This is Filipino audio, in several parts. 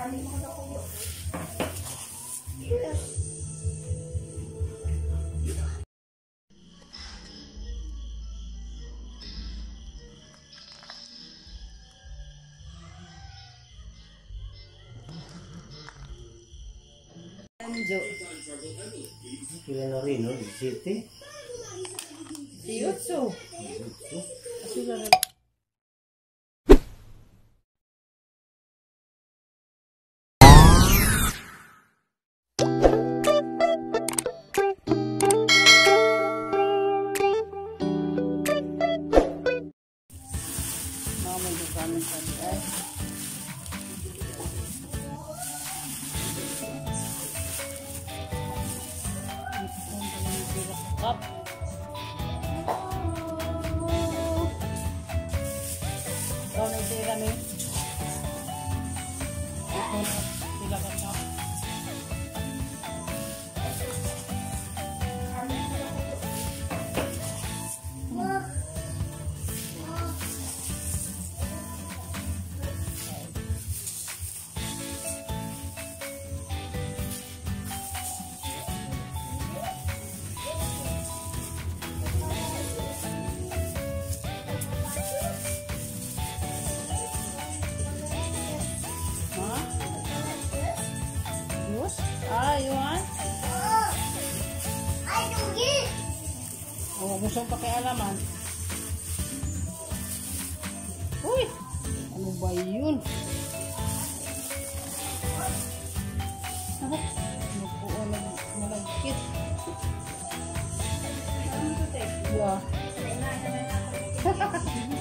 Jo. Kailan na rin, no? 17? 18. 18. 18. 18. 밥. Oh, gusto pa kay alaman. Uy! Ano ba yun? Ah, Naku, nag malagkit. Yeah.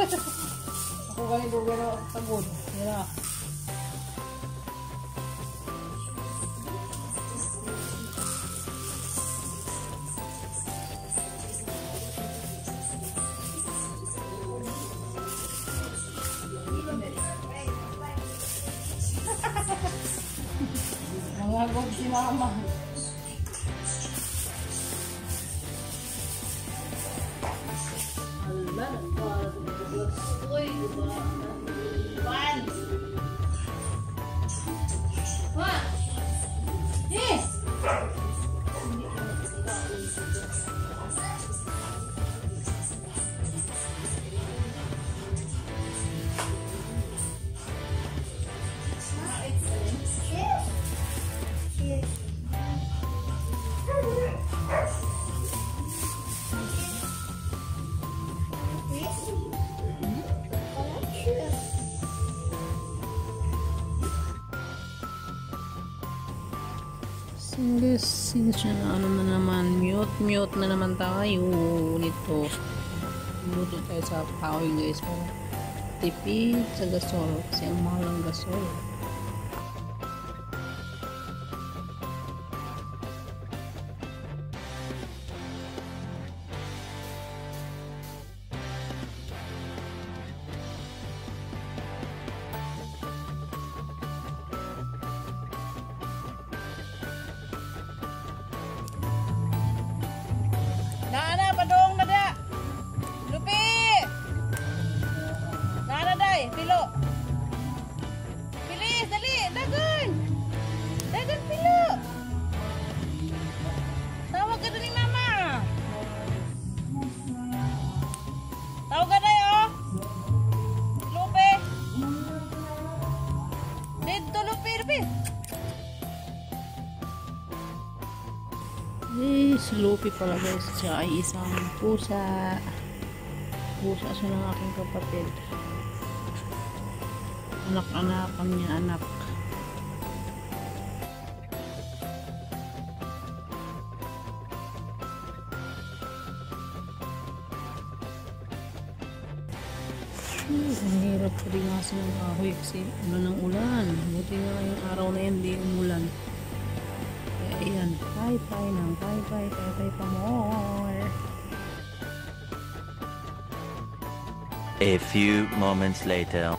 Ako ganito gano'n sabon. Yan na. Nangagog si mama. One. Yes. Since na ano na naman, mute, mute na naman tayo nito. Luto tayo sa kahoy guys tipid sa gasol kasi ang mahal ng gasol. Bilis, dali, dagan. Dagan, pilo. Tawag ka doon ni mama. Tawag ka day, oh. Lupi. Dito, Lupi, Lupi. Eh, si Lupi pala guys, siya ay isang pusa. Pusa siya ng aking kapatid. Anak-anakan niya, anak. Ang hirap pa rin nga ng kahoy kasi ulan ng ulan. Buti nga yung araw na yan, di umulan. Kaya ayan. naman. Pay-pay ng pay-pay, pay-pay pa more. A few moments later.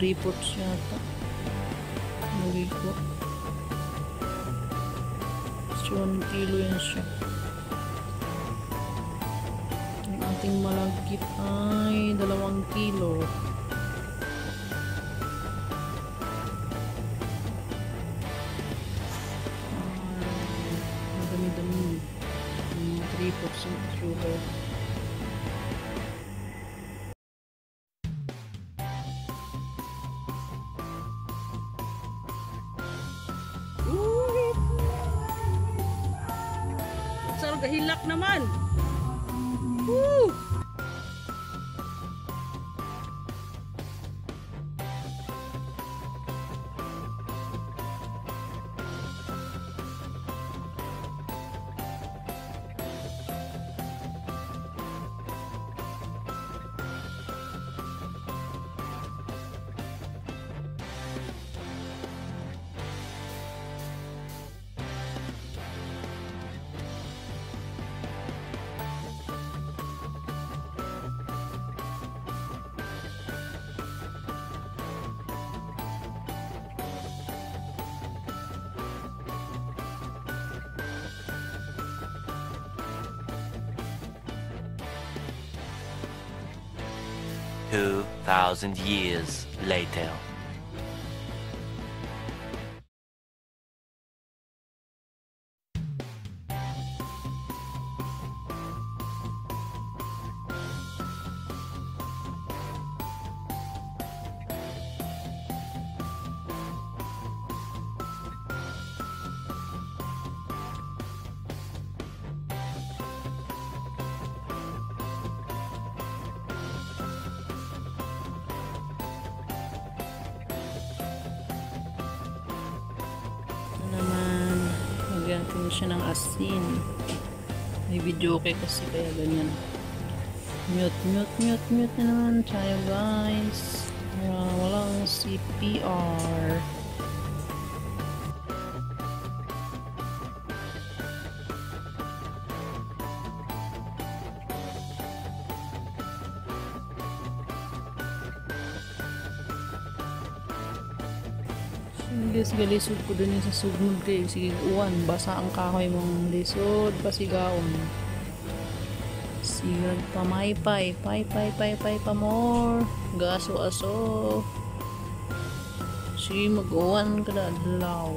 3 pots yata. Lagay ko. So 1 kilo yan siya. Ang ating malagkit ay 2 kilo. madami-dami mga 3% sugar gahilak naman. Woo! 2,000 years later. Lagyan ko siya ng asin. May video okay kasi kaya ganyan. Mute, mute, mute, mute na naman tayo guys. Wala, walang CPR. Guys, galisod ko dun sa sugmod kayo. Sige, uwan. Basa ang kahoy mong lisod. Pasigaon. Sige, pamaypay. Pay, pay, pay, pay pa more. Gaso, aso. Sige, mag-uwan ka na adlaw.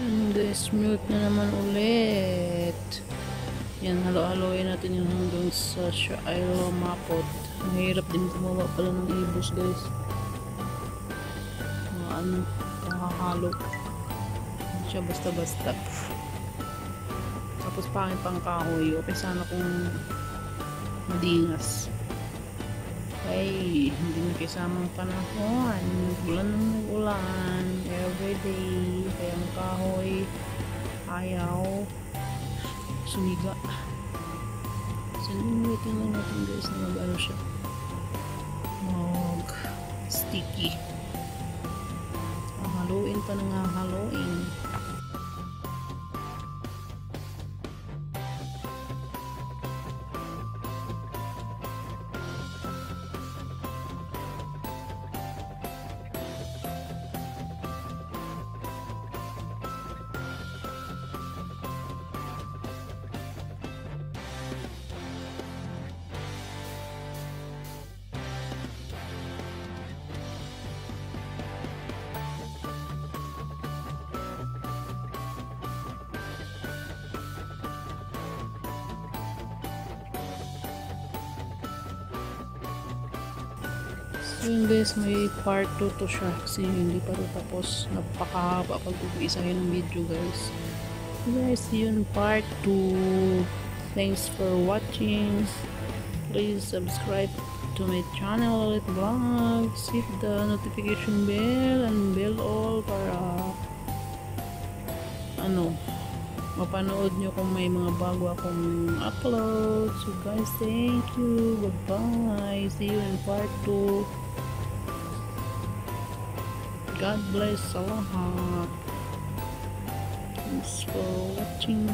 Yan guys, mute na naman ulit. Yan, halo-haloin natin yung hanggang sa Shailo Mapot. Ang hirap din gumawa pala ng ibos guys. Mga ano, nakahalo. Hindi siya basta-basta. Tapos pangit pang kahoy. Okay sana kung madingas. Ay, hindi na kasamang panahon. Ulan ng ulan. Everyday. Kaya ang kahoy ayaw sumiga. So, waiting lang natin guys na mag-ano siya. Mag sticky. Haluin pa na nga haluin. So yun guys, may part 2 to siya kasi hindi pa rin tapos. Napakahaba pag isa ng video guys. Guys, yun part 2. Thanks for watching. Please subscribe to my channel Ulit Vlogs. Hit the notification bell and bell all para ano, mapanood nyo kung may mga bago akong upload. So guys, thank you. Bye-bye. See you in part 2. God bless lahat. Thanks for watching.